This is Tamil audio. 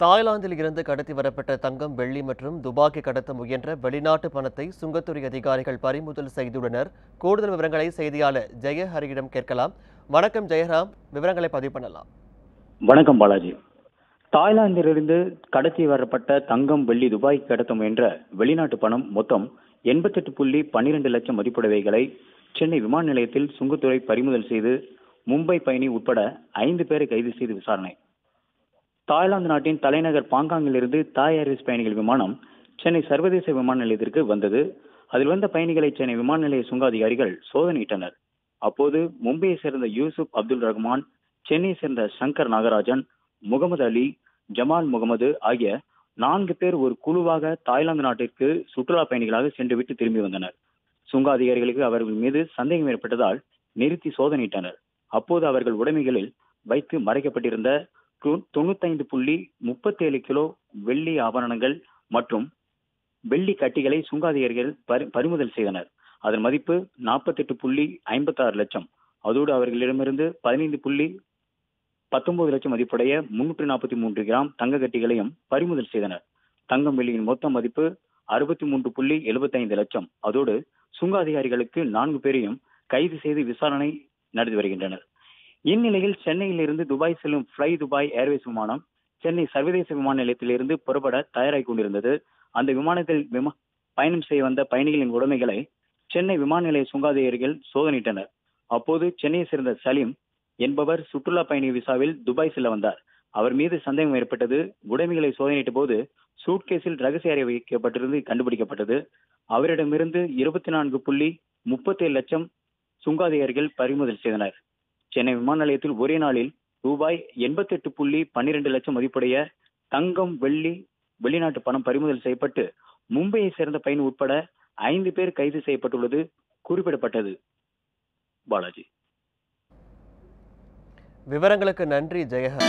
தாய்லாந்தில் இருந்து கடத்தி வரப்பட்ட தங்கம் வெள்ளி மற்றும் துபாக்கி கடத்த முயன்ற வெளிநாட்டு பணத்தை சுங்கத்துறை அதிகாரிகள் பறிமுதல் செய்துள்ளனர். கூடுதல் விவரங்களை செய்தியாளர் ஜெயஹரியிடம் கேட்கலாம். வணக்கம் ஜெயராம் விவரங்களை பதிவு பண்ணலாம். வணக்கம் பாலாஜி. தாய்லாந்திலிருந்து கடத்தி வரப்பட்ட தங்கம் வெள்ளி துபாய்க்கு கடத்த முயன்ற வெளிநாட்டு பணம் மொத்தம் எண்பத்தெட்டு புள்ளி பன்னிரண்டு லட்சம் மதிப்புடையவைகளை சென்னை விமான நிலையத்தில் சுங்கத்துறை பறிமுதல் செய்து மும்பை பயணி உட்பட ஐந்து பேரை கைது செய்து விசாரணை. தாய்லாந்து நாட்டின் தலைநகர் பாங்காங்கிலிருந்து தாய் ஏர்வேஸ் பயணிகள் விமானம் சென்னை சர்வதேச விமான நிலையத்திற்கு வந்தது. அதில் வந்த பயணிகளை சென்னை விமான நிலைய சுங்க அதிகாரிகள் சோதனையிட்டனர். அப்போது மும்பையை சேர்ந்த யூசுப் அப்துல் ரஹ்மான் சென்னையை சேர்ந்த சங்கர் நாகராஜன் முகமது அலி ஜமால் முகமது ஆகிய நான்கு பேர் ஒரு குழுவாக தாய்லாந்து நாட்டிற்கு சுற்றுலா பயணிகளாக சென்றுவிட்டு திரும்பி வந்தனர். சுங்க அதிகாரிகளுக்கு அவர்கள் மீது சந்தேகம் ஏற்பட்டதால் நிறுத்தி சோதனையிட்டனர். அப்போது அவர்கள் உடைமைகளில் வைத்து மறைக்கப்பட்டிருந்த தொண்ணூத்தைந்து புள்ளி முப்பத்தேழு கிலோ வெள்ளி ஆபரணங்கள் மற்றும் வெள்ளி கட்டிகளை சுங்க அதிகாரிகள் பறிமுதல் செய்தனர். அதன் மதிப்பு நாற்பத்தெட்டு புள்ளி ஐம்பத்தாறு லட்சம். அதோடு அவர்களிடமிருந்து பதினைந்து புள்ளி பத்தொன்பது லட்சம் மதிப்புடைய முன்னூற்றி நாற்பத்தி மூன்று கிராம் தங்க கட்டிகளையும் பறிமுதல் செய்தனர். தங்கம் வெள்ளியின் மொத்த மதிப்பு அறுபத்தி மூன்று புள்ளி எழுபத்தைந்து லட்சம். அதோடு சுங்க அதிகாரிகளுக்கு நான்கு பேரையும் கைது செய்து விசாரணை நடத்தி வருகின்றனர். இந்நிலையில் சென்னையிலிருந்து துபாய் செல்லும் ஃப்ளை துபாய் ஏர்வேஸ் விமானம் சென்னை சர்வதேச விமான நிலையத்திலிருந்து புறப்பட தயாராகிக் கொண்டிருந்தது. அந்த விமானத்தில் விமா பயணம் செய்ய வந்த பயணிகளின் உடைமைகளை சென்னை விமான நிலைய சுங்காதிகாரிகள் சோதனையிட்டனர். அப்போது சென்னையை சேர்ந்த சலீம் என்பவர் சுற்றுலா பயணி விசாவில் துபாய் செல்ல வந்தார். அவர் மீது சந்தேகம் ஏற்பட்டது. உடைமைகளை சோதனையிட்ட போது சூட்கேஸில் ரகசிய அறை வைக்கப்பட்டிருந்து கண்டுபிடிக்கப்பட்டது. அவரிடமிருந்து இருபத்தி நான்கு புள்ளி முப்பத்தி லட்சம் சுங்காதிகாரிகள் பறிமுதல் செய்தனர். சென்னை விமான நிலையத்தில் ஒரே நாளில் ரூபாய் எண்பத்தெட்டு புள்ளி பன்னிரண்டு லட்சம் மதிப்புடைய தங்கம் வெள்ளி வெளிநாட்டு பணம் பறிமுதல் செய்யப்பட்டு மும்பையை சேர்ந்த பயணி உட்பட ஐந்து பேர் கைது செய்யப்பட்டுள்ளது குறிப்பிடப்பட்டது. பாலாஜி. விவரங்களுக்கு நன்றி ஜெயஹர்.